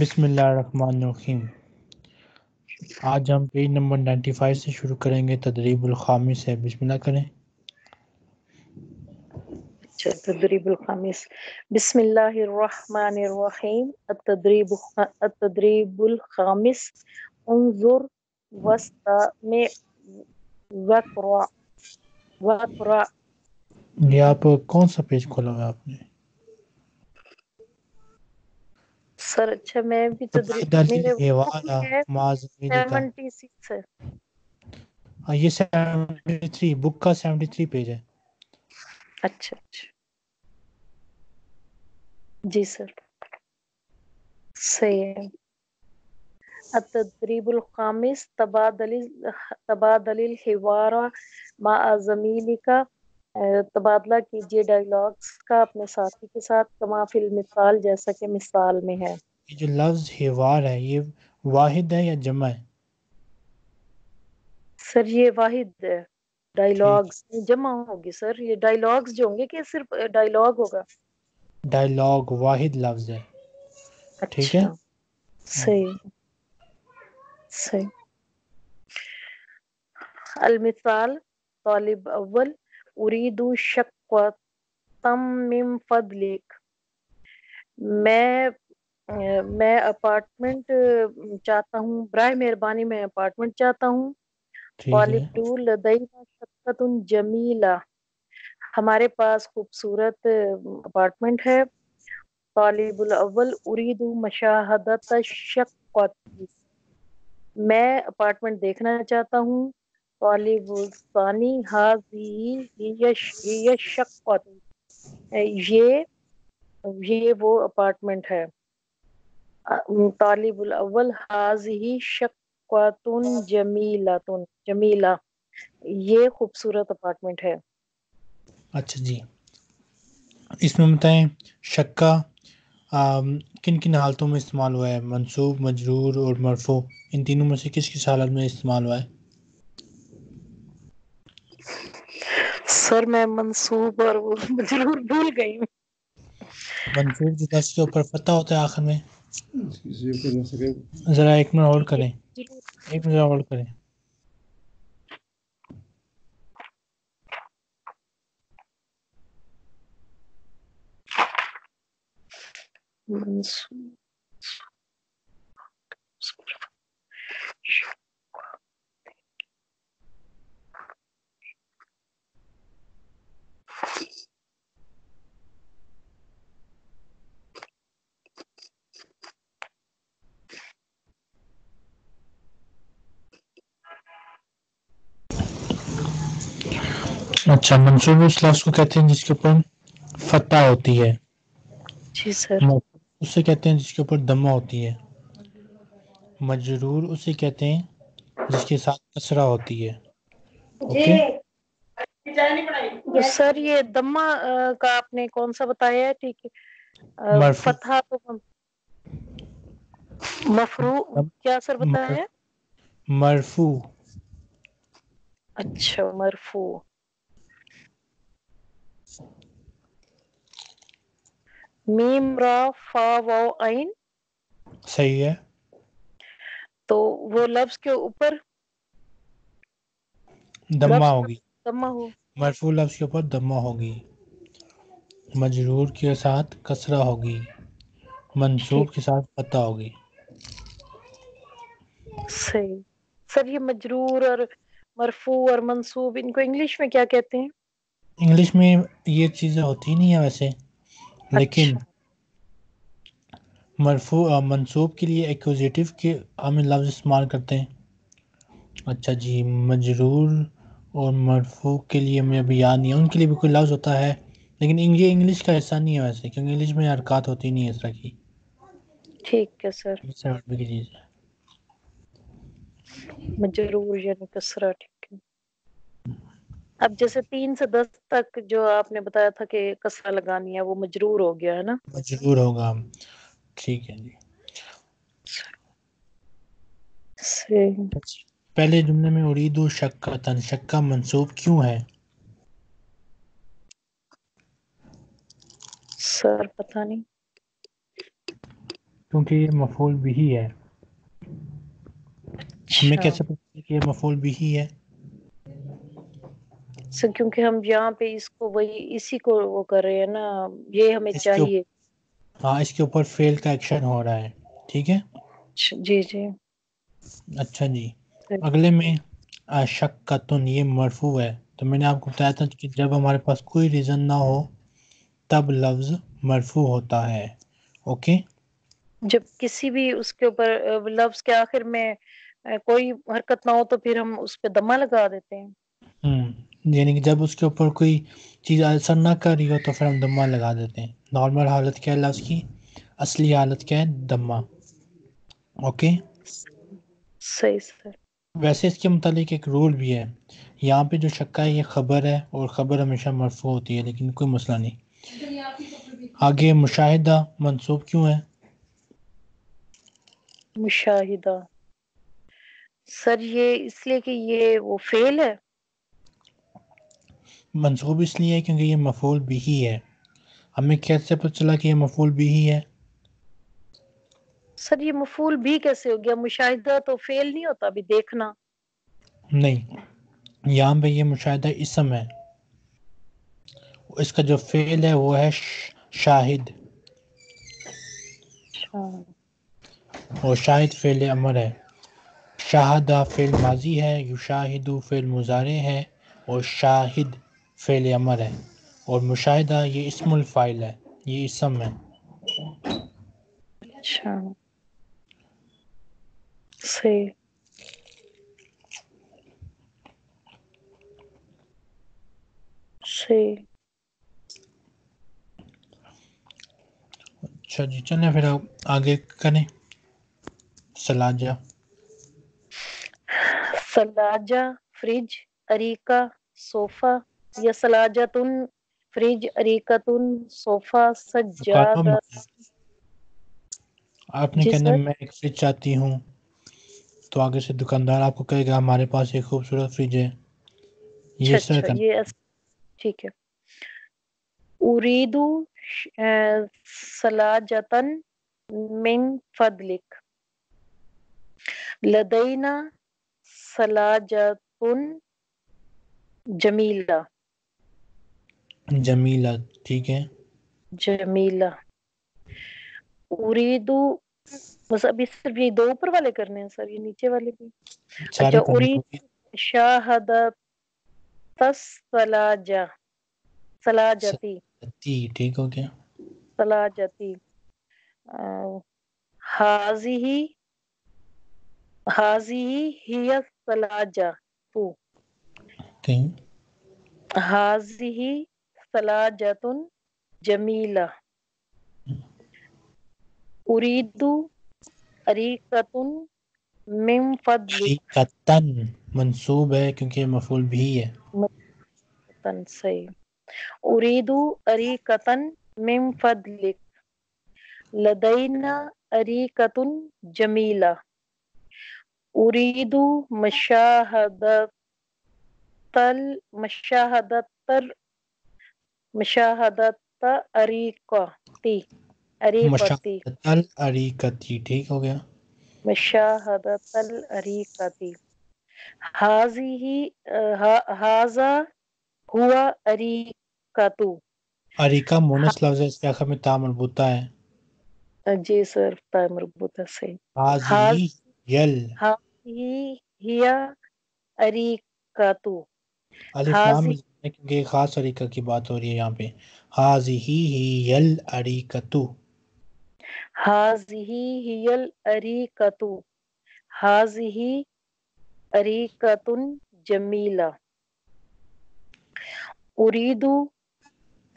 بسم اللہ الرحمن الرحیم۔ آج ہم پیج نمبر 95 سے شروع کریں گے تدریب الخامس ہے۔ بسم اللہ کریں۔ اچھا تدریب الخامس۔ بسم اللہ الرحمن الرحیم۔ التدریب التدریب الخامس۔ انظر وستمع وقرا وقرا یہ آپ کون سا پیج کھولا ہوا ہے آپ نے؟ سر اچھا میں بھی یہ وہ والا ہے۔ معذمی کا 76 ہے۔ ہاں، یہ 73 بک کا 73 پیج ہے۔ اچھا اچھا۔ جی سر۔ صحیح ہے۔ التدریب الخامس تبادل تبادل الحوار مع کا تبادلہ کیجیے ڈائلاگس کا اپنے ساتھی کے ساتھ کما فی المثال جیسا کہ مثال میں ہے۔ یہ جو لفظ ہیوار ہے یہ واحد ہے یا جمع ہے؟ سر یہ واحد ہے۔ ڈائلاگس جمع ہوگی سر۔ یہ ڈائلاگس جو ہوں گے کہ صرف ڈائلاگ ہوگا۔ ڈائلاگ واحد لفظ ہے۔ ٹھیک ہے؟ اچھا۔ صحیح۔ صحیح۔ المثال طالب اول۔ شقوتم من فضلک میں میں اپارٹمنٹ چاہتا ہوں برائے مہربانی میں اپارٹمنٹ چاہتا ہوں. جمیلہ. ہمارے پاس خوبصورت اپارٹمنٹ ہے. طالب الاول اريد مشاہدت شقت میں اپارٹمنٹ دیکھنا چاہتا ہوں. طالب ثانی حاضی شقت یہ یہ وہ اپارٹمنٹ ہے. طالب الاول حاضی شقت جمیلتن جمیلہ یہ خوبصورت اپارٹمنٹ ہے. اچھا جی. اس میں بتائیں، شکا کن کن حالتوں میں استعمال ہوا ہے؟ منصوب، مجرور اور مرفوع، ان تینوں میں سے کس کس حالت میں استعمال ہوا ہے؟ سر میں منصوب اور وہ ضرور بھول گئی ہوں۔ منصوب جو دس کے اوپر فتح ہوتا ہے آخر میں۔ ذرا ایک منٹ ہولڈ کریں۔ ایک منٹ ہولڈ کریں۔ منصوب۔ اچھا منصوب اس لفظ کو کہتے ہیں جس کے اوپر فتح ہوتی ہے۔ جی سر۔ اسے کہتے ہیں جس کے اوپر دمہ ہوتی ہے۔ مجرور اسے کہتے ہیں جس کے ساتھ کسرہ ہوتی ہے۔ اوکے؟ سر یہ دمہ کا آپ نے کون سا بتایا ہے؟ ٹھیک ہے۔ فتحہ تو مفرو کیا سر بتایا ہے؟ مرفوع۔ اچھا مرفوع۔ میم را فا واو عین صحیح ہے۔ تو وہ لفظ کے اوپر دمہ ہوگی۔ دمہ ہو۔ مرفوع لفظ کے اوپر دمہ ہوگی۔ مجرور کے ساتھ کسرہ ہوگی۔ منصوب کے ساتھ فتح ہوگی۔ صحیح۔ سر یہ مجرور اور مرفوع اور منصوب ان کو انگلش میں کیا کہتے ہیں؟ انگلش میں یہ چیزیں ہوتی نہیں ہیں ویسے لیکن مرفوع منصوب کے لیے ایکوزیٹو کے ہم لفظ استعمال کرتے ہیں۔ اچھا جی مجرور اور مرفوع کے لیے ہمیں ابھی یاد نہیں ہے ان کے لیے بھی کوئی لفظ ہوتا ہے لیکن یہ انگلش کا حصہ نہیں ہے ویسے کیونکہ انگلش میں حرکات ہوتی نہیں ہے اس طرح کی۔ ٹھیک ہے سر۔ مجرور یعنی کسرہ ٹھیک اب جیسے تین سے دس تک جو آپ نے بتایا تھا کہ کسرہ لگانی ہے وہ مجرور ہو گیا ہے نا؟ مجرور ہوگا۔ ٹھیک ہے جی۔ پہلے جملے میں ارید و شکا تن شکا منصوب کیوں ہے؟ سر پتہ نہیں۔ کیونکہ یہ مفول بھی ہی ہے۔ ہمیں اچھا۔ کیسے پتا کہ یہ مفول بھی ہی ہے؟ کیونکہ ہم یہاں پہ اس کو وہی اسی کو وہ کر رہے ہیں نا یہ ہمیں چاہیے۔ ہاں اس کے اوپر فیل کا ایکشن ہو رہا ہے ٹھیک ہے؟ اچھا، جی جی۔ اچھا جی۔ اگلے میں اشک کا تن یہ مرفوع ہے۔ تو میں نے آپ کو بتایا تھا کہ جب ہمارے پاس کوئی ریزن نہ ہو تب لفظ مرفوع ہوتا ہے۔ اوکے؟ جب کسی بھی اس کے اوپر لفظ کے آخر میں کوئی حرکت نہ ہو تو پھر ہم اس پہ دمہ لگا دیتے ہیں۔ یعنی کہ جب اس کے اوپر کوئی چیز ایسر نہ کر رہی ہو تو پھر ہم دمہ لگا دیتے ہیں۔ نارمل حالت کیا ہے لفظ کی؟ اصلی حالت کیا ہے؟ دمہ اوکے صحیح سر ویسے اس کے متعلق ایک رول بھی ہے۔ یہاں پہ جو شکا ہے یہ خبر ہے اور خبر ہمیشہ مرفوع ہوتی ہے لیکن کوئی مسئلہ نہیں۔ آگے مشاہدہ منصوب کیوں ہے؟ مشاہدہ۔ سر یہ اس لیے کہ یہ وہ فیل ہے۔ منصوب اس لیے ہے کیونکہ یہ مفول بھی ہی ہے۔ ہمیں کیسے پتہ چلا کہ یہ مفول بھی ہی ہے؟ سر یہ مفول بھی کیسے ہو گیا؟ مشاہدہ تو فیل نہیں ہوتا ابھی دیکھنا۔ نہیں یہاں پہ یہ مشاہدہ اسم ہے۔ اس کا جو فعل ہے وہ ہے شاہد۔ اچھا۔ اور شاہد فعل امر ہے۔ شاہدہ فعل ماضی ہے یشاہد فعل مظاہرے ہے اور شاہد فعل امر ہے۔ اور مشاہدہ یہ اسم الفائل ہے یہ اسم ہے۔ اچھا۔ صحیح۔ صحیح۔ اچھا جی چلیں پھر آپ آگے کریں۔ سلاجہ۔ سلاجہ فریج اریکہ صوفہ۔ یا سلاجتن فریج اریکتن صوفہ سجادہ آپ نے جی کہنا سر؟ میں ایک فریج چاہتی ہوں۔ تو آگے سے دکاندار آپ کو کہے گا ہمارے پاس ایک خوبصورت فریج ہے۔ یہ اچھا اچھا کرنا یہ ٹھیک ہے۔ اریدو سلاجتن من فضلک۔ لدینا سلاجتن جمیلہ۔ جمیلہ ٹھیک ہے؟ جمیلہ۔ اریدو بس ابھی صرف یہ دو اوپر والے کرنے ہیں سر یہ نیچے والے بھی۔ اچھا سارے کرنے کو ارید شاہدت سلاجہ سلاجتی تی ٹھیک ہو گیا۔ سلاجتی حاضی حاضی ہی سلاجہ تو۔ حاضی سلاجتن جمیلہ۔ اریدو اریکتن من فضلک قطن منصوب ہے کیونکہ مفعول بھی ہے۔ تن صحیح۔ اریدو اریکتن من فضلک۔ لدینا اریکتن جمیلہ۔ اریدو مشاہدت تل مشاہدت اریقہ اریقتی مشاہدت العریکتی ٹھیک ہو گیا۔ مشاہدت الاریقتی حاضی حاضا ہوا اریقتو اریکہ مونس لفظ ہے اس کے آخر میں تا مربوطہ ہے۔ جی سر تا مربوطہ صحیح۔ حاضی یل۔ حاضی ہیا اریقتو الف لام کیونکہ ایک خاص طریقہ کی بات ہو رہی ہے یہاں پہ۔ حاضی ہی یل اریکتو۔ حاضی ہی یل الاریقتو حاضی ہی اریقتن جمیلہ۔ اریدو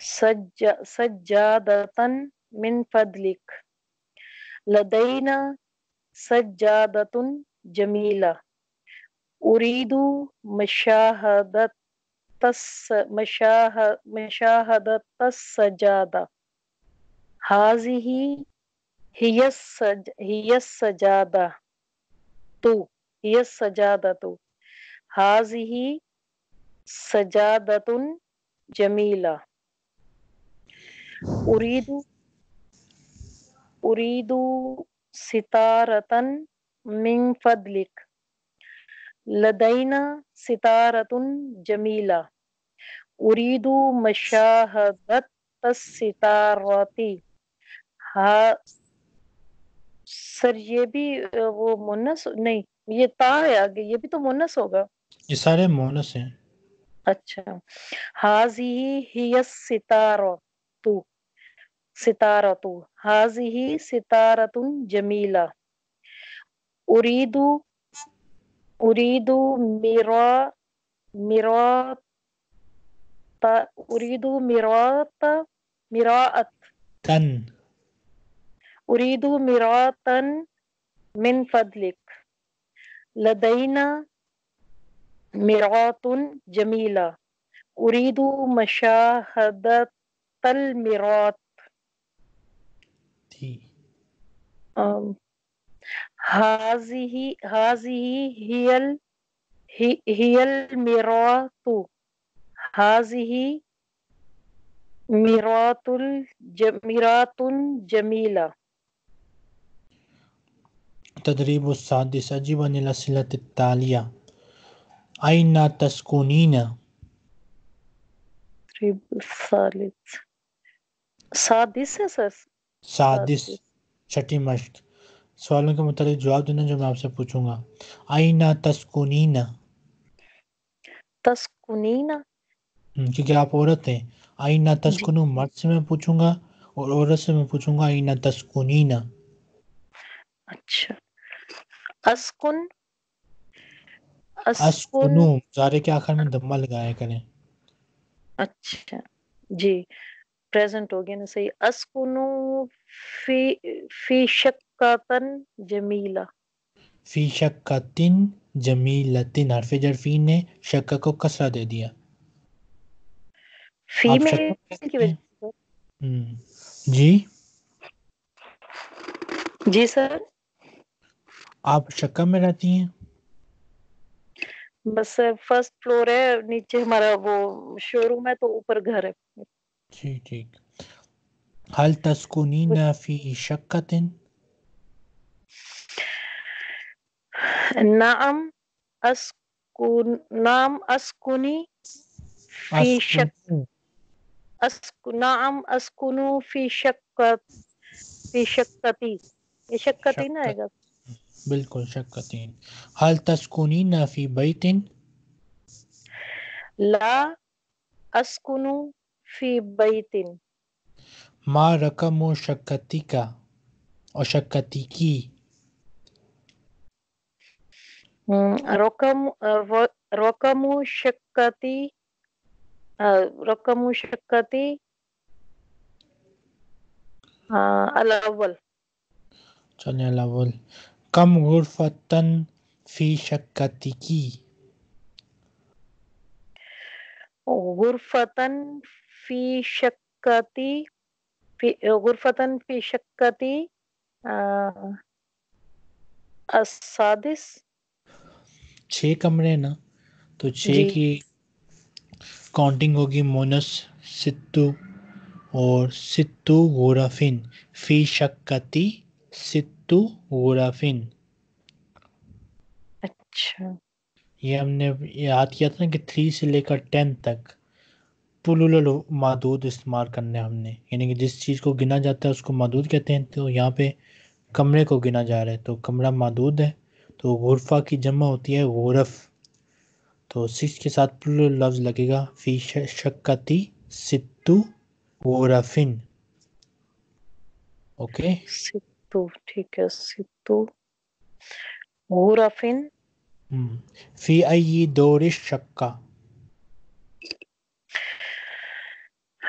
سج سجادتن من فضلک۔ لدینا سجادتن جمیلہ۔ اریدو مشاہدت مشاہدت السجادہ حاضی ہی السج ہی السجادہ تو ہی السجادہ تو حاضی سجادتن جمیلہ ارید اریدو ستارتن من فضلک لدینا ستارتن جمیلہ اریدو مشاہدت الستارتی ہاں سر یہ بھی وہ مونس نہیں یہ تا ہے آگے یہ بھی تو مونس ہوگا۔ یہ سارے مونس ہیں۔ اچھا۔ حاضی ہی ستارہ تو ستارہ تو حاضی ستارت جمیلہ۔ اریدو اریدو میرا میرا أريد مراط مراءة تن. أريد مراطا من فضلك. لدينا مراط جميلة. أريد مشاهدة المراط هذه هذه هي هي المراط الجميرات جميلة. تدریب السادس أين تسكنين؟ تدريب الثالث. سادس ہے سر سادس. چھٹی مشق. سوالوں کے متعلق جواب دینا جو میں آپ سے پوچھوں گا. آئینہ تسکونین تسکنین کیونکہ آپ عورت ہیں۔ آئینہ تسکنو مرد سے میں پوچھوں گا اور عورت سے میں پوچھوں گا آئینہ تسکونین اچھا۔ اسکن؟ اسکنو مزارے کے آخر میں دمہ لگایا کریں۔ اچھا۔ جی پریزنٹ ہو گیا نا صحیح۔ اسکنو فی فی شکاتن جمیلہ۔ فی شکاتن جمیلتن حرف جرفین نے شکا کو کسرہ دے دیا۔ کی وجہ سے جی؟ جی سر۔ آپ شکا میں رہتی ہیں؟ بس فرسٹ فلور ہے نیچے ہمارا وہ شو روم ہے تو اوپر گھر ہے۔ جی ٹھیک۔ حل تسکونین فی شکتن؟ نعم اسکن نام اسکنی فی شک اسکنو اسک نعم اسکنو فی شکت فی شکتی. یہ شکتی نہ آئے گا؟ بالکل شکتین حل تسکونین فی بیتن لا اسکنو فی بیتن ما رقم و شکتی کا اور شکتی کی رقم رقم شکتی رقم شکتی الاول۔ چلیں الاول۔ کم غرفتن فی شکتی کی؟ غرفتن فی شکتی غرفتن فی شکتی السادس۔ چھ کمرے نا؟ تو چھ جی۔ کی کاؤنٹنگ ہوگی مونس ستو اور ستو غرفن فی شکتی ستو غرفن اچھا۔ یہ ہم نے یاد کیا تھا نا کہ تھری سے لے کر ٹین تک پلول معدود استعمال کرنے ہم نے۔ یعنی کہ جس چیز کو گنا جاتا ہے اس کو معدود کہتے ہیں۔ تو یہاں پہ کمرے کو گنا جا رہا ہے۔ تو کمرہ معدود ہے۔ تو غرفہ کی جمع ہوتی ہے غرف۔ تو سکس کے ساتھ لفظ لگے گا۔ فی شکتی ستو غرفن اوکے۔ ستو ٹھیک ہے ستو غرفن ہم۔ فی ای دور شکا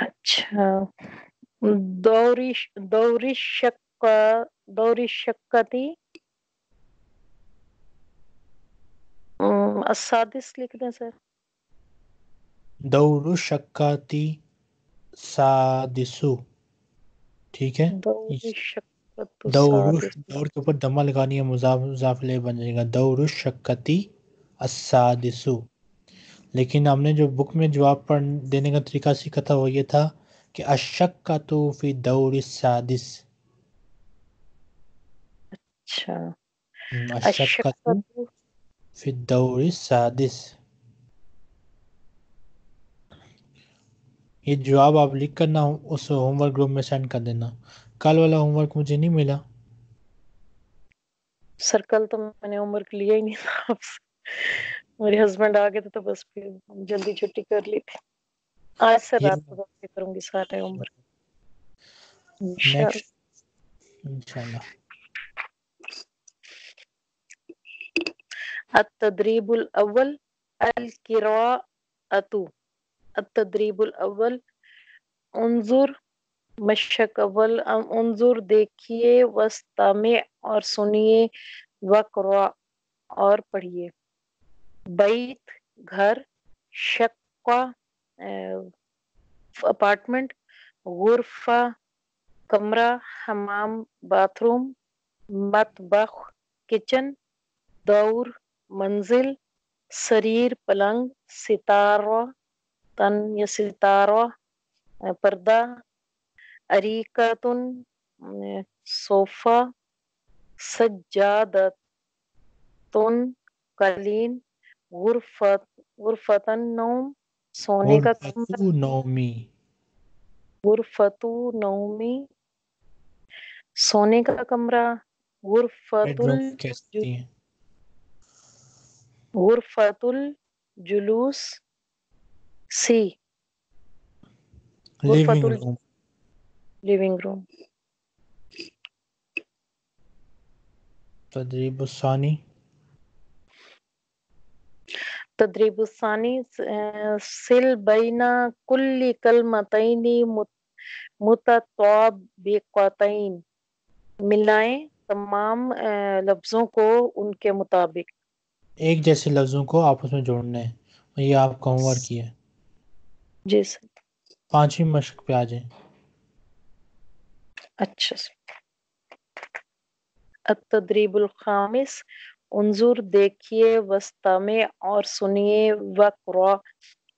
اچھا۔ دوری دوری شک دوری شکتی۔ السادس لکھ دیں سر۔ دور شکاتی سادسو۔ ٹھیک ہے؟ دور دور کے اوپر دمہ لگانی ہے مضاف مضاف لے بن جائے گا۔ دور شکتی السادسو لیکن ہم نے جو بک میں جواب پڑھ دینے کا طریقہ سیکھا تھا وہ یہ تھا کہ اشک کا تو فی دور السادس اچھا۔ الشقت فی الدور السادس۔ یہ جواب آپ لکھ کر نہ اس ہوم ورک گروپ میں سینڈ کر دینا۔ کل والا ہوم ورک مجھے نہیں ملا۔ سرکل تو میں نے ہوم ورک لیا ہی نہیں تھا۔ آپ سے میرے ہسبینڈ آ گئے تھے تو بس پھر جلدی چھٹی کر لی تھی۔ آج سے رات کو کروں گی سارے ہوم ورک انشاءاللہ۔ التدریب الاول القراءة. التدریب الاول انظر مشق اول. انظر، دیکھیے وستامع اور سنیے وقرا اور پڑھیے. بیت، گھر، شقہ اپارٹمنٹ غرفہ، کمرہ، حمام، باتھ روم، مطبخ، کچن، دور منزل سریر پلنگ ستارہ تن یا ستارہ پردہ اریکتن صوفہ سجادتن قلین غرفت غرفتن نوم سونے کا کمرہ نومی۔ غرفتو نومی سونے کا کمرہ غرفت غرفت الجلوس سی غرفت لیونگ روم تدریب الثانی تدریب الثانی سل بین کل کلمتین متطابقتین ملائیں تمام لفظوں کو ان کے مطابق. ایک جیسے لفظوں کو آپس میں جوڑنا ہے یہ آپ کا ہوم ورک کیا ہے جی سر۔ پانچویں مشق پہ آ جائیں۔ اچھا التدریب الخامس۔ انظر دیکھیے وسطامے اور سنیے وقرا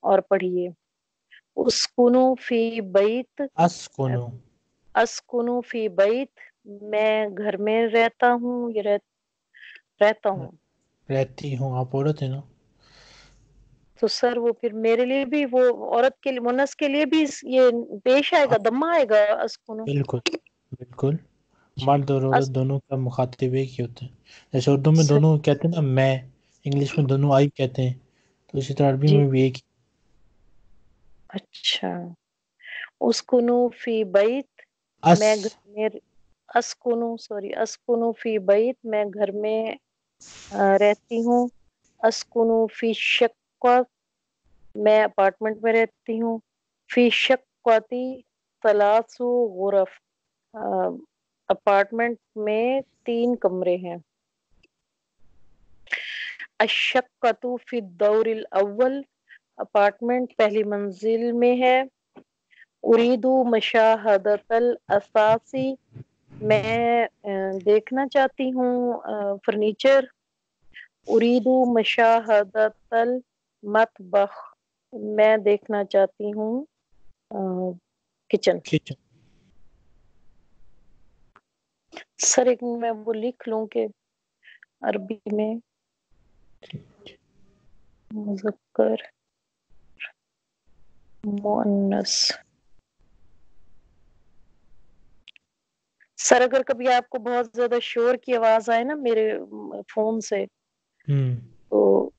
اور پڑھیے۔ اسکنو فی بیت۔ اسکنو۔ اسکنو فی بیت۔ میں گھر میں رہتا ہوں یہ رہتا ہوں۔ رہتی ہوں آپ عورت ہے نا؟ تو سر وہ پھر میرے لیے بھی وہ عورت کے لیے منس کے لیے بھی یہ پیش آئے گا دمہ آئے گا بالکل بالکل۔ مرد اور عورت دونوں کا مخاطب ایک ہی ہوتے ہیں جیسے اردو میں دونوں کہتے ہیں نا میں انگلش میں دونوں آئی کہتے ہیں تو اسی طرح عربی جی۔ میں بھی ایک ہی۔ اچھا۔ اسکنو فی بیت میں گھر میں اسکنو سوری اسکنو فی بیت میں گھر میں رہتی ہوں۔ اسکنو فی شکوہ میں اپارٹمنٹ میں رہتی ہوں۔ فی شکواتی ثلاث غرف۔ اپارٹمنٹ میں تین کمرے ہیں۔ اشکتو فی الدور الاول۔ اپارٹمنٹ پہلی منزل میں ہے۔ اریدو مشاہدت الاساسی۔ میں دیکھنا چاہتی ہوں فرنیچر اریدو مشاہدت المطبخ میں دیکھنا چاہتی ہوں کچن۔ سر ایک میں وہ لکھ لوں کہ عربی میں۔ مذکر مؤنس سر اگر کبھی آپ کو بہت زیادہ شور کی آواز آئے نا میرے فون سے تو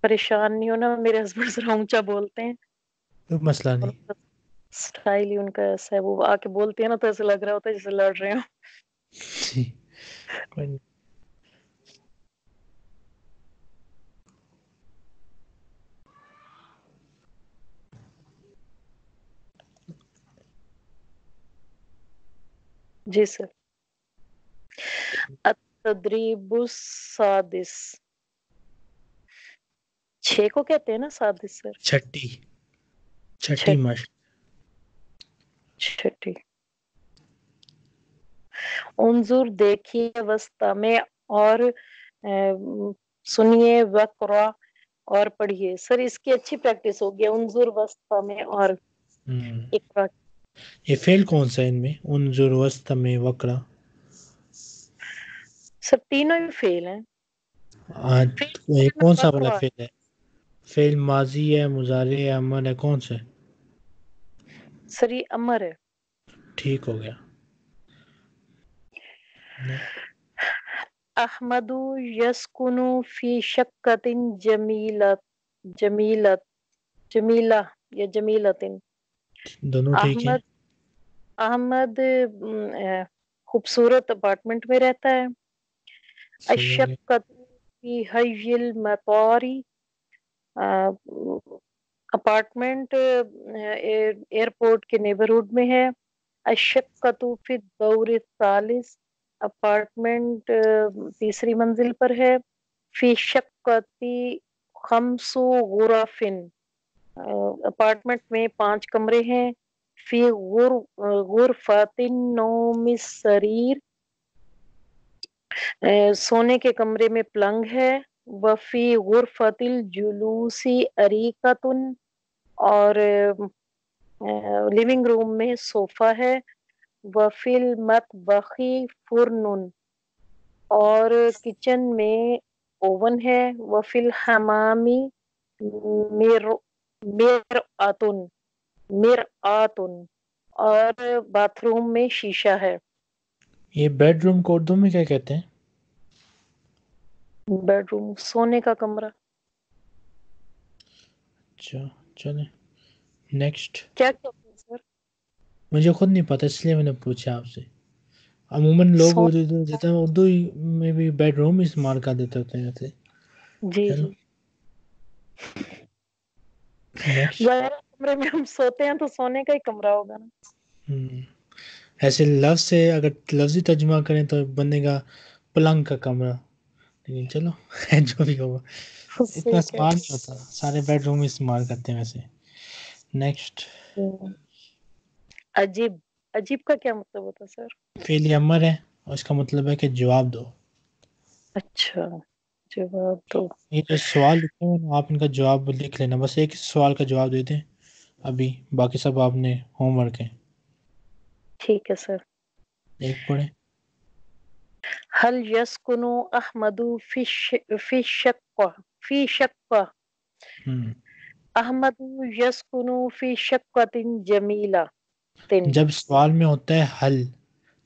پریشان نہیں ہونا میرے ہسبینڈ ذرا اونچا بولتے ہیں۔ مسئلہ نہیں۔ سٹائل ہی ان کا ایسا ہے وہ آ کے بولتے ہیں نا تو ایسا لگ رہا ہوتا ہے جیسے لڑ رہے ہوں۔ جی سر۔ التدریب السادس۔ چھ کو کہتے ہیں نا سادس سر؟ چھٹی۔ چھٹی مشق چھٹی۔ انظر دیکھیے وسطہ میں اور سنیے وقرا اور پڑھیے۔ سر اس کی اچھی پریکٹس ہوگی۔ انظر وسطہ میں اور اقرا یہ فیل کون سا ان میں؟ انظر وسطہ میں وقرا سر تینوں ہی فیل ہیں۔ یہ کون سا والا فیل ہے؟ فیل ماضی ہے مضارع ہے امر ہے کون سا ہے؟ سر یہ امر ہے۔ ٹھیک ہو گیا۔ احمد یسکنو فی شکت جمیلت جمیلت جمیلہ یا جمیلتن۔ دونوں ٹھیک ہیں۔ احمد خوبصورت اپارٹمنٹ میں رہتا ہے۔ حی المطاری اپارٹمنٹ ایئرپورٹ کے نیبرہڈ میں ہے۔ اشکت فی الدور الثالث اپارٹمنٹ تیسری منزل پر ہے۔ فی شکتی خمس غرفن اپارٹمنٹ میں پانچ کمرے ہیں۔ فی غر غرفات النوم السریر اہ، سونے کے کمرے میں پلنگ ہے۔ وفی غرفت الجلوسی اریکتن اور لیونگ روم میں صوفہ ہے۔ وفی المطبخی فرن اور کچن میں اوون ہے۔ وفی الحمامی میر مرآتن مرآتن اور باتھ روم میں شیشہ ہے۔ یہ بیڈ روم کو اردو میں کیا کہتے ہیں؟ بیڈ روم سونے کا کمرہ۔ اچھا چلیں۔ نیکسٹ کیا سر؟ مجھے خود نہیں پتہ اس لیے میں نے پوچھا آپ سے۔ عموماً لوگ اردو دیتے ہیں اردو میں بھی بیڈ روم استعمال کر دیتے ہوتے ہیں ویسے جی کمرے میں ہم سوتے ہیں تو سونے کا ہی کمرہ ہوگا نا ایسے لفظ سے اگر لفظی ترجمہ کریں تو بنے گا پلنگ کا کمرہ لیکن چلو جو بھی ہوگا اتنا استعمال نہیں ہوتا سارے بیڈ روم استعمال کرتے ہیں ویسے نیکسٹ عجیب عجیب کا کیا مطلب ہوتا ہے سر فعل امر ہے اور اس کا مطلب ہے کہ جواب دو اچھا جواب دو۔ یہ جو سوال لکھے ہیں نا، آپ ان کا جواب لکھ لینا۔ بس ایک سوال کا جواب دے دیں۔ ابھی باقی سب آپ نے ہوم ورک ہے۔ ٹھیک ہے سر۔ ایک پڑھیں۔ هل يسكن احمد في الش- في الشقة في ہم، احمد يسكن في شقة جميلة جب سوال میں ہوتا ہے حل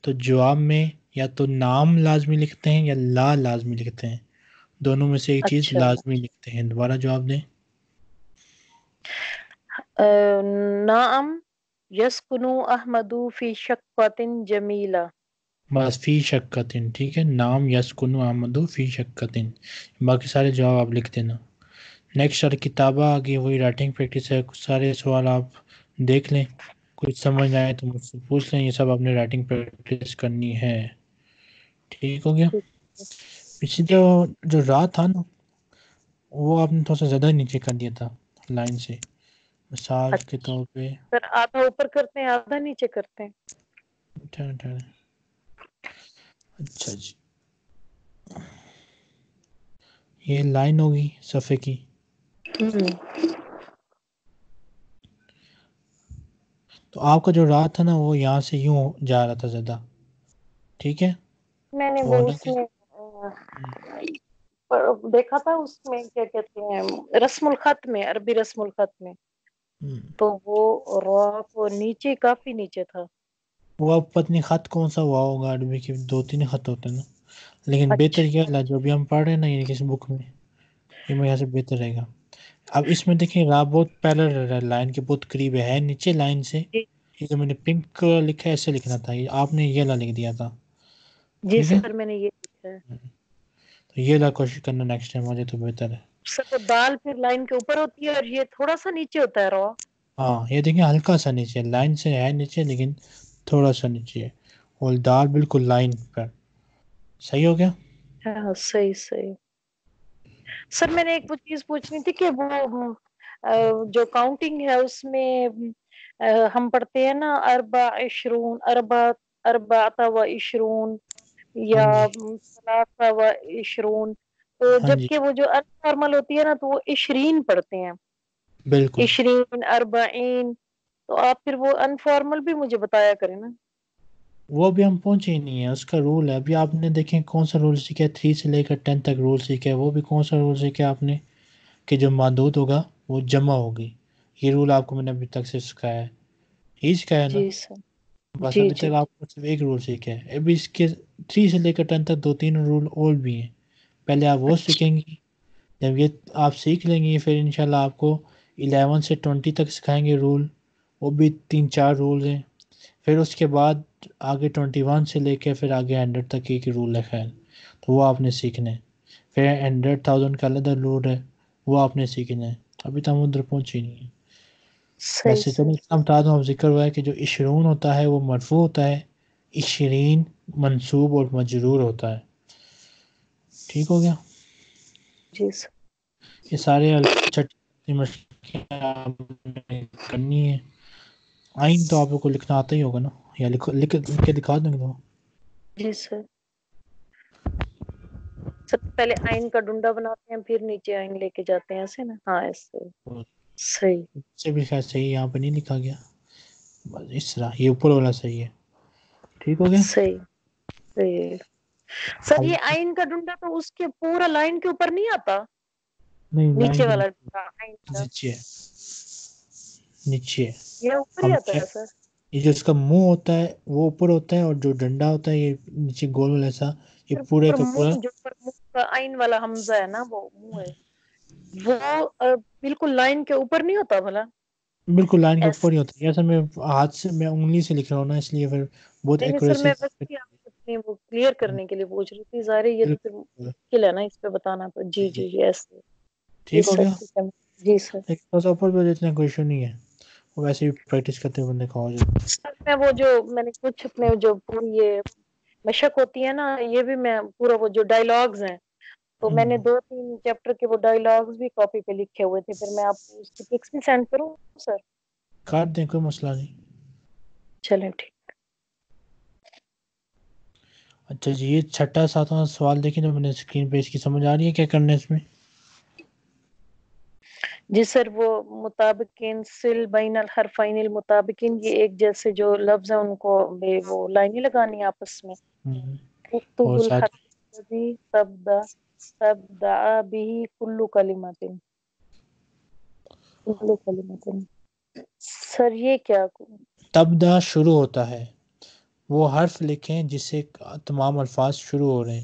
تو جواب میں یا تو نام لازمی لکھتے ہیں یا لا لازمی لکھتے ہیں۔ دونوں میں سے ایک چیز اچھا۔ لازمی لکھتے ہیں۔ دوبارہ جواب دیں۔ نعم يسكن احمد في شقة جميلة بس فی شکتن ٹھیک ہے۔ نام یسکن احمد فی شکتن باقی سارے جواب آپ لکھ دینا۔ نیکسٹ سر کتابہ آگے وہی رائٹنگ پریکٹس ہے۔ کچھ سارے سوال آپ دیکھ لیں۔ کچھ سمجھ آئے تو مجھ سے پوچھ لیں۔ یہ سب آپ نے رائٹنگ پریکٹس کرنی ہے۔ ٹھیک ہو گیا؟ پچھلی جو جو رات تھا نا وہ آپ نے تھوڑا سا زیادہ نیچے کر دیا تھا لائن سے۔ مثال کے طور پہ۔ سر آدھا اوپر کرتے ہیں آدھا نیچے کرتے ہیں۔ ٹھہریں ٹھہریں اچھا جی۔ یہ لائن ہوگی صفحے کی۔ تو آپ کا جو رات تھا نا وہ یہاں سے یوں جا رہا تھا زیادہ۔ ٹھیک ہے؟ میں نے کیا میں دیکھا تھا اس میں کیا کہتے ہیں رسم الخط میں عربی رسم الخط میں۔ تو وہ را کو نیچے کافی نیچے تھا۔ وہ اب پتنی خط کون سا ہوا ہوگا؟ عربی کے دو تین خط ہوتے ہیں نا۔ لیکن بہتر اچھا یہ ہے جو بھی ہم پڑھ رہے ہیں نا یہ کس بک میں یہ میرے خیال سے بہتر رہے گا۔ اب اس میں دیکھیں را بہت پہلے رہ رہا ہے لائن کے بہت قریب ہے۔ نیچے لائن سے۔ جی۔ یہ جو میں نے پنک لکھا ہے ایسے لکھنا تھا۔ آپ نے یہ لا لکھ دیا تھا۔ جی سر میں نے یہ ہے تو یہ لا کوشش کرنا نیکسٹ ٹائم مجھے تو بہتر ہے۔ سر دال پھر لائن کے اوپر ہوتی ہے اور یہ تھوڑا سا نیچے ہوتا ہے را ہاں یہ دیکھیں ہلکا سا نیچے لائن سے ہے نیچے لیکن تھوڑا سا نیچے۔ ہے اور دال بالکل لائن پر۔ صحیح ہو گیا؟ ہاں صحیح صحیح۔ سر میں نے ایک وہ چیز پوچھنی تھی کہ وہ جو کاؤنٹنگ ہے اس میں ہم پڑھتے ہیں نا اربع عشرون اربع اربعۃ و عشرون۔ یا ہاں جی۔ ثلاثہ و عشرون تو ہاں جی۔ کہ وہ جو انفارمل ہوتی ہے نا تو وہ عشرین پڑھتے ہیں۔ بالکل۔ عشرین اربعین۔ تو آپ پھر وہ انفارمل بھی مجھے بتایا کریں نا۔ وہ بھی ہم پہنچے ہی نہیں ہیں اس کا رول ہے۔ ابھی آپ نے دیکھیں کون سا رول سیکھا ہے؟ تھری سے لے کر ٹین تک رول سیکھا ہے۔ وہ بھی کون سا رول سیکھا آپ نے؟ کہ جو محدود ہوگا وہ جمع ہوگی۔ یہ رول آپ کو میں نے ابھی تک سے سکھایا ہے۔ یہی سکھایا ہے نا؟ جی جی آپ کو صرف ایک رول سیکھا ہے۔ ابھی اس کے تھری سے لے کر ٹین تک دو تین رول اور بھی ہیں۔ پہلے آپ وہ اچھا۔ سیکھیں گی جب یہ آپ سیکھ لیں گے پھر انشاءاللہ آپ کو الیون سے ٹونٹی تک سکھائیں گے رول۔ وہ بھی تین چار رولز ہیں۔ پھر اس کے بعد آگے ٹوئنٹی ون سے لے کے پھر آگے ہنڈریڈ تک ایک رول ہے خیر۔ تو وہ آپ نے سیکھنا ہے پھر ہنڈریڈ تھاؤزینڈ کا علیحدہ رول ہے وہ آپ نے سیکھنا ہے ابھی تو ہم ادھر پہنچے نہیں ہیں۔ ویسے چلو بتا دوں اب ذکر ہوا ہے کہ جو عشرون ہوتا ہے وہ مرفوع ہوتا ہے عشرین منصوب اور مجرور ہوتا ہے۔ ٹھیک ہو گیا؟ جی یہ سارے کرنی ہے آئین تو آپ کو لکھنا آتا ہی ہوگا نا یا لکھ لکھ کے دکھا دیں گے جی سر۔ سب پہلے آئن کا ڈنڈا بناتے ہیں پھر نیچے آئن لے کے جاتے ہیں ایسے نا؟ ہاں ایسے۔ صحیح۔ سے بھی خیر صحیح یہاں پہ نہیں لکھا گیا۔ بس اس طرح یہ اوپر والا صحیح ہے۔ ٹھیک ہو گیا؟ صحیح صحیح۔ سر یہ آئن کا ڈنڈا تو اس کے پورا لائن کے اوپر نہیں آتا؟ نہیں نیچے والا نیچے۔ نیچے۔ یہ اوپر ہی آتا ہے سر۔ یہ جو اس کا منہ ہوتا ہے وہ اوپر ہوتا ہے اور جو ڈنڈا ہوتا ہے یہ نیچے گول ایسا یہ پھر پورے کا پورا جو آئن والا حمزہ ہے نا وہ منہ ہے۔ وہ بالکل لائن کے اوپر نہیں ہوتا بھلا۔ بالکل لائن کے اوپر ہی ہوتا ایسا میں ہاتھ سے میں انگلی سے لکھ رہا ہوں نا اس لیے پھر بہت نہیں نہیں سر ایکوریسی میں بس اپنے وہ کلیئر کرنے کے لیے پوچھ رہی تھی ظاہر یہ پھر مشکل ہے نا اس پہ بتانا۔ تو جی جی۔ جی ایسے جی ٹھیک ہو سر گیا۔ جی سر۔ اوپر بھی اتنا کوئی ایشو نہیں ہے۔ وہ ویسے پریکٹس کرتے بندے کو ہو سر میں وہ جو میں نے کچھ اپنے جو پوری یہ مشق ہوتی ہے نا یہ بھی میں پورا وہ جو ڈائلگس ہیں تو میں نے دو تین چیپٹر کے وہ ڈائلگس بھی کاپی پہ لکھے ہوئے تھے پھر میں آپ کو اس کی پکس بھی سینڈ کروں سر کاٹ دیں کوئی مسئلہ نہیں۔ چلیں ٹھیک۔ اچھا جی یہ چھٹا ساتواں سوال دیکھیں جو میں نے اسکرین پہ اس کی سمجھ آ رہی ہے کیا کرنا ہے اس میں؟ جی سر وہ مطابقین سل بین الحرفین المطابقین یہ ایک جیسے جو لفظ ہیں ان کو وہ لائنیں لگانی آپس میں۔ اور ساتھ الحرف الذی تبدا تبدا به کل کلمات کل کلمات سر یہ کیا؟ تبدا شروع ہوتا ہے۔ وہ حرف لکھیں جس سے تمام الفاظ شروع ہو رہے ہیں۔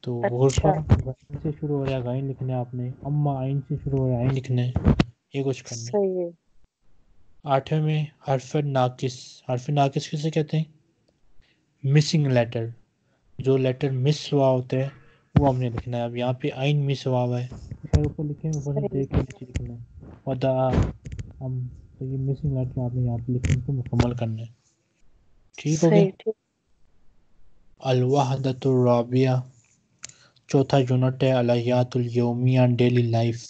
تو غرفہ اچھا۔ سے شروع ہو رہا ہے غائن لکھنا ہے آپ نے۔ اما آئین سے شروع ہو رہا ہے آئین لکھنا ہے۔ یہ کچھ کرنا ہے۔ آٹھویں میں حرف ناقص۔ حرف ناقص کسے کہتے ہیں؟ مسنگ لیٹر جو لیٹر مس ہوا ہوتا ہے وہ ہم نے لکھنا ہے۔ اب یہاں پہ آئین ہوا ہوا ہے۔ خیر اوپر لکھیں اوپر سے صحیح دیکھ کے نیچے لکھنا ہے ودا ہم تو یہ مسنگ لیٹر آپ نے یہاں پہ لکھنے کو مکمل کرنا ہے۔ ٹھیک ہو گیا؟ صحیح ٹھیک۔ الوحدۃ الرابعہ چوتھا یونٹ ہے الیومیہ ڈیلی لائف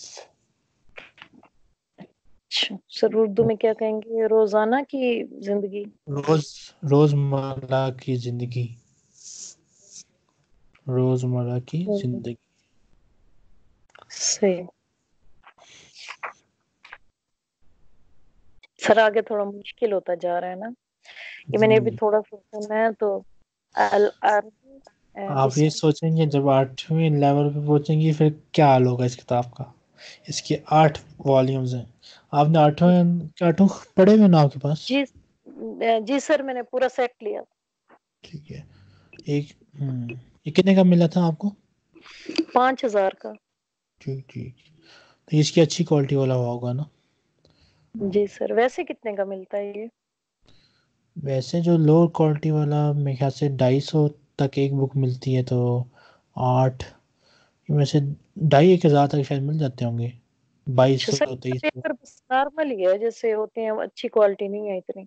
اچھا سر اردو میں کیا کہیں گے؟ روزانہ کی زندگی؟ روز روزمرہ کی زندگی۔ روزمرہ کی زندگی۔ صحیح۔ سر آگے تھوڑا مشکل ہوتا جا رہا ہے نا۔ یہ میں نے ابھی جی۔ تھوڑا سا سنا ہے تو آپ یہ سوچیں گے جب آٹھویں لیول پہ پہنچیں گی پھر کیا حال ہوگا اس کتاب کا؟ اس کے آٹھ والیومز ہیں۔ آپ نے آٹھویں آٹھوں پڑھے ہوئے نا آپ کے پاس؟ جی جی سر میں نے پورا سیٹ لیا۔ ٹھیک ہے۔ ایک یہ کتنے کا ملا تھا آپ کو؟ پانچ ہزار کا۔ ٹھیک ٹھیک تو اس کی اچھی کوالٹی والا ہوا ہوگا نا۔ جی سر ویسے کتنے کا ملتا ہے یہ؟ ویسے جو لوور کوالٹی والا میرے خیال سے ڈھائی سو تک ایک بک ملتی ہے تو آٹھ ویسے ڈھائی ایک ہزار تک شاید مل جاتے ہوں گے۔ بائیس اچھا سو تیئیس نارمل ہی ہے جیسے ہوتے ہیں اچھی کوالٹی نہیں ہے اتنی۔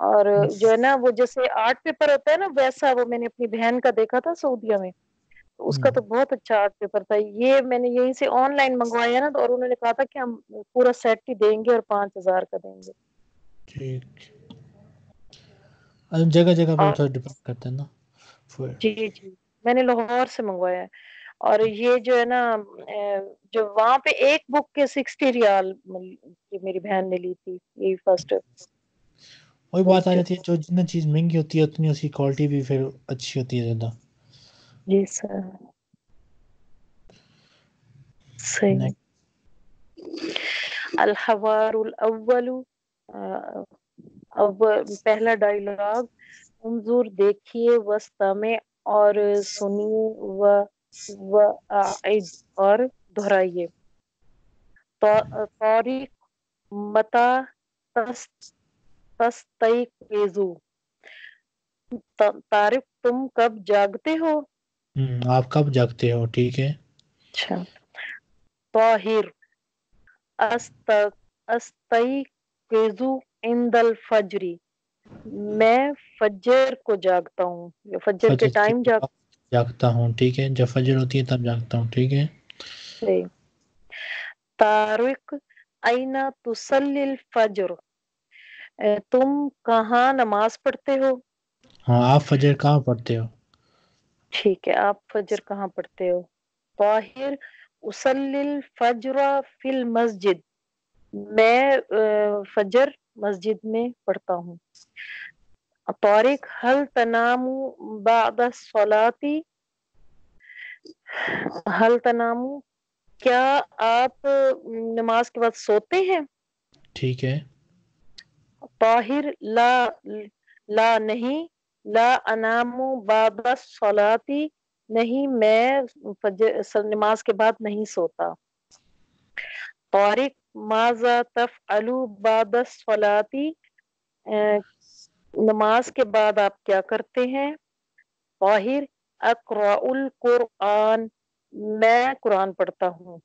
اور جو ہے نا وہ جیسے آرٹ پیپر ہوتا ہے نا ویسا وہ میں نے اپنی بہن کا دیکھا تھا سعودیہ میں۔ اس کا تو بہت اچھا آرٹ پیپر تھا۔ یہ میں نے یہیں سے آن لائن منگوایا نا اور انہوں نے کہا تھا کہ ہم پورا سیٹ ہی دیں گے اور پانچ ہزار کا دیں گے۔ ٹھیک۔ جگہ جگہ پہ تھوڑا ڈپینڈ کرتا ہے نا۔ جی جی۔ میں نے لاہور سے منگوایا ہے۔ اور یہ جو ہے نا جو وہاں پہ ایک بک کے سکسٹی ریال میری بہن نے لی تھی یہی فرسٹ وہی بات آ جاتی ہے جو جتنا چیز مہنگی ہوتی ہے اتنی اس کی کوالٹی بھی پھر اچھی ہوتی ہے زیادہ۔ جی سر۔ صحیح۔ الحوار الاول اب پہلا ڈائلاگ انظور دیکھیے اور سنیے و اور دہرائیے۔ متا تستیقظو تاریخ تم کب جاگتے ہو آپ کب جاگتے ہو ٹھیک ہے اچھا طاہر استیقظو عند الفجری میں فجر کو جاگتا ہوں فجر کے ٹائم جاگ جاگتا ہوں ٹھیک ہے جب فجر ہوتی ہے تب جاگتا ہوں ٹھیک ہے تارق اینا تسلی الفجر تم کہاں نماز پڑھتے ہو؟ ہاں آپ فجر کہاں پڑھتے ہو؟ ٹھیک ہے آپ فجر کہاں پڑھتے ہو؟ طاہر اسلی الفجر فی المسجد۔ میں فجر مسجد میں پڑھتا ہوں۔ طارق حل تنام بعد الصلاة؟ حل تنام؟ کیا آپ نماز کے بعد سوتے ہیں؟ ٹھیک ہے۔ طاہر، لا لا نہیں، لا انام بعد الصلاة نہیں، میں فجر نماز کے بعد نہیں سوتا۔ طارق، ماذا تفعل بعد الصلاة نماز کے بعد آپ کیا کرتے ہیں؟ طاہر اقرا القرآن، میں قرآن پڑھتا ہوں۔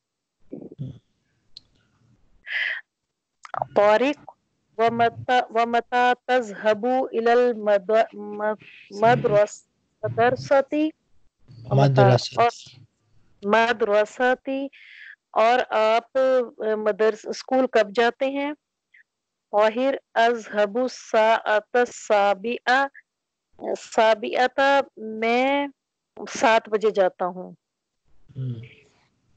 طارق ومتا تذهب الى المدرسة مدرسہ مدرستی اور آپ مدرس اسکول کب جاتے ہیں؟ طاہر اذهب الساعة السابعة. سابعة میں سات بجے جاتا ہوں.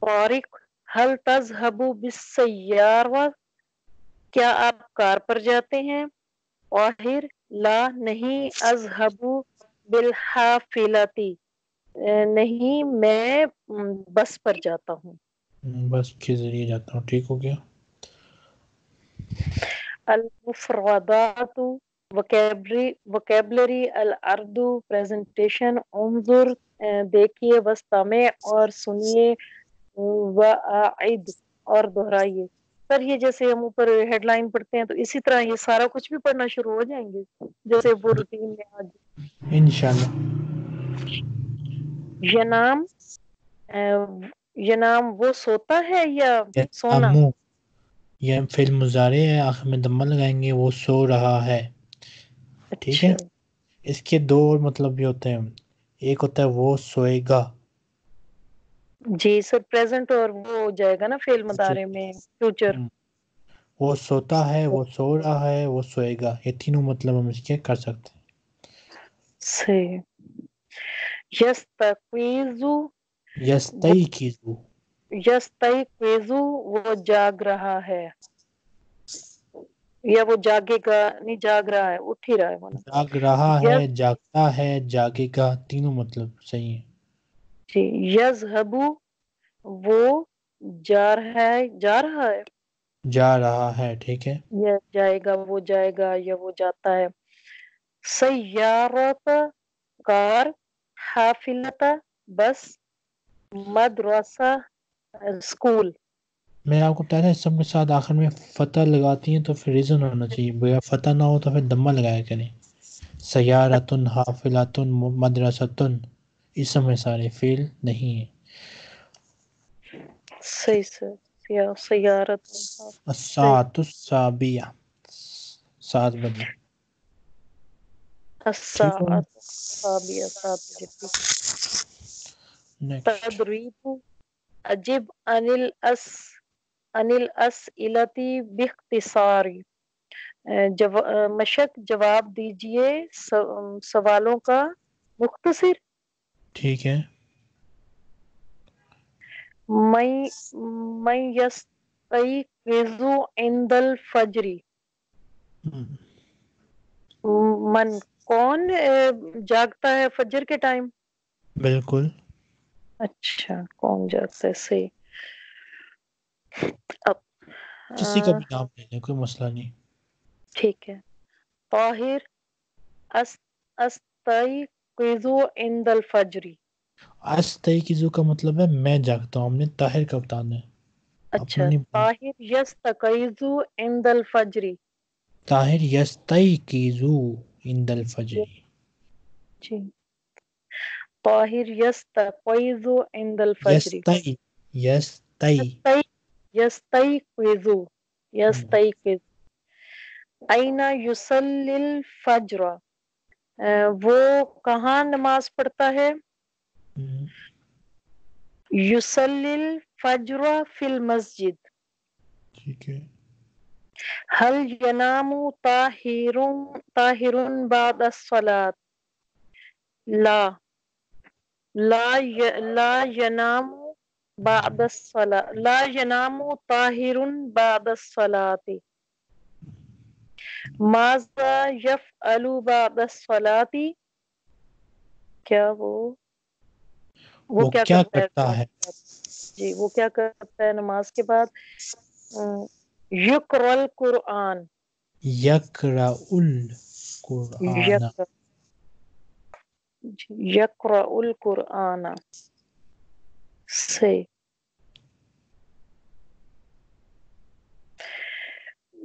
طارق حل تذهب بالسیارة کیا آپ کار پر جاتے ہیں؟ طاہر لا نہیں اذهب بالحافلتی۔ نہیں میں بس پر جاتا ہوں۔ بس کے ذریعے جاتا ہوں ٹھیک ہو گیا۔ المفردات وکیبلری الارض پریزنٹیشن انظر دیکھیے وسطامع اور سنیے وعید اور دہرائیے۔ سر یہ جیسے ہم اوپر ہیڈ لائن پڑھتے ہیں تو اسی طرح یہ سارا کچھ بھی پڑھنا شروع ہو جائیں گے۔ جیسے وہ روٹین میں آج۔ انشاءاللہ۔ ینام ینام وہ سوتا ہے یا سونا؟ امو یہ فعل مضارع ہے آخر میں دمہ لگائیں گے وہ سو رہا ہے۔ ٹھیک ہے؟ اچھا۔ اس کے دو مطلب بھی ہوتے ہیں۔ ایک ہوتا ہے وہ سوئے گا۔ جی سر پریزنٹ اور وہ ہو جائے گا نا فعل مضارع میں فیوچر وہ سوتا ہے وہ سو رہا ہے وہ سوئے گا۔ یہ تینوں مطلب ہم اس کے کر سکتے ہیں۔ صحیح۔ یستقیزو یستیقظو یستیقظو وہ جاگ رہا ہے۔ یا وہ جاگے گا نہیں جاگ رہا ہے اٹھ ہی رہا ہے۔ جاگ رہا ہے جاگتا ہے جاگے گا۔ تینوں مطلب صحیح ہے جی یذهبو وہ جا رہا ہے جا رہا ہے؟ جا رہا ہے ٹھیک ہے۔ یا جائے گا وہ جائے گا یا وہ جاتا ہے۔ سیارت کار حافلتا بس مدرسہ اسکول۔ میں آپ کو بتایا تھا اس سب کے ساتھ آخر میں فتح لگاتی ہیں تو پھر ریزن ہونا چاہیے۔ بغیر فتح نہ ہو تو پھر دمہ لگایا کریں۔ سیارتن حافلاتن مدرستن اس سب میں سارے فیل نہیں ہیں۔ صحیح سر یا سیارت۔ الساعت السابعہ۔ سات بجے۔ الساعت السابعہ سات بجے۔ ٹھیک نیکسٹ تدریب عجب عن الاس عن الاسئلتی باختصاری جو مشق جواب دیجیے سوالوں کا مختصر۔ ٹھیک ہے۔ میں یستیقظ عند الفجر من کون جاگتا ہے فجر کے ٹائم؟ بالکل۔ اچھا کون جاگتا ہے صحیح۔ اب کسی کا بھی نام لے لیں کوئی مسئلہ نہیں۔ ٹھیک ہے۔ طاہر استیقظو استیقظو کا مطلب ہے میں جاگتا ہوں ہم نے طاہر کا بتانا ہے اچھا طاہر یستقیزو عند الفجری۔ طاہر یستیقظو عند الفجری۔ جی۔ طاہر یستقیزو عند الفجری۔ یستی یستی یستیقظو یستیقظ اینا یسلی الفجر۔ وہ کہاں نماز پڑھتا ہے؟ یسلی الفجر فی المسجد۔ ٹھیک ہے۔ ينام طاهر طاهر بعد الصلاة۔ لا لا. لا ينام بعد الصلاة۔ لا ينام طاهر بعد الصلاة۔ ماذا يفعل بعد الصلاة؟ کیا وہ وہ کیا, کیا کرتا ہے جی وہ کیا کرتا ہے نماز کے بعد؟ یقر القرآن۔ یقرا القرآن یقر القرآن۔ سے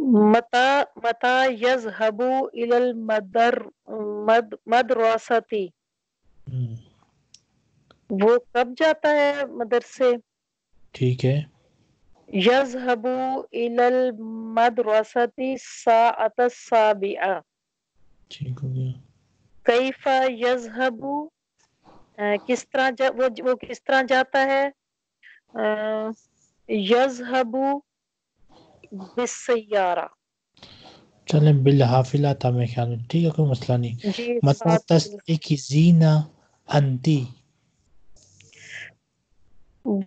متا متا یذهب الى المدر مد مدرستی۔ وہ کب جاتا ہے مدرسے؟ ٹھیک ہے۔ یذهب الى المدرسة الساعة السابعة ٹھیک ہو گیا۔ کیف یذهب کس طرح وہ کس طرح جاتا ہے؟ یذهب بالسیارہ چلیں بالحافلہ تھا میں خیال میں۔ ٹھیک ہے کوئی مسئلہ نہیں۔ جی متا تستیقظینا انتی۔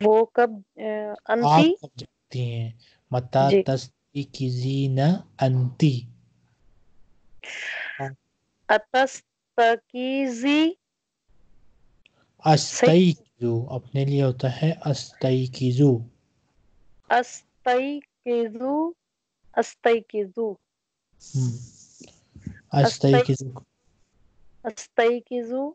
وہ کب؟ انتی؟ آپ کب جاتی ہیں؟ متا جی۔ تستیقظین انتی۔ اتستقیزی۔ استیقظو اپنے لیے ہوتا ہے استیقظو۔ استیقظو أستيقظوا أستيقظوا أستيقظوا أستيقظوا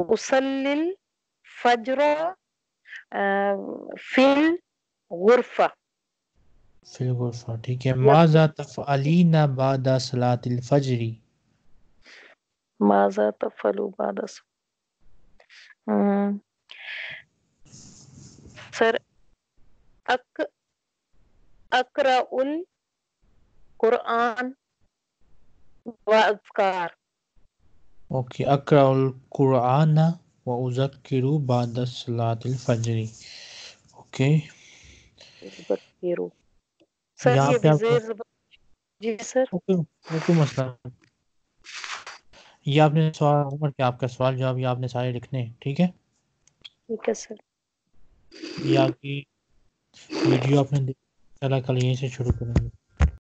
أصلي الفجر في الغرفة في الغرفة ٹھیک ماذا تفعلين بعد صلاة الفجر؟ ماذا تفعل بعد صلاة سر أك أقرأ القرآن وأذكار أوكي أقرأ القرآن وأذكر بعد صلاة الفجر۔ أوكي أذكر سر یہ جی سر۔ کوئی مسئلہ؟ یہ آپ نے سوال عمر کے آپ کا سوال جواب یہ آپ نے سارے لکھنے ہیں ٹھیک ہے؟ ٹھیک ہے سر۔ یہ آپ کی ویڈیو آپ نے کل یہیں سے شروع کریں گے۔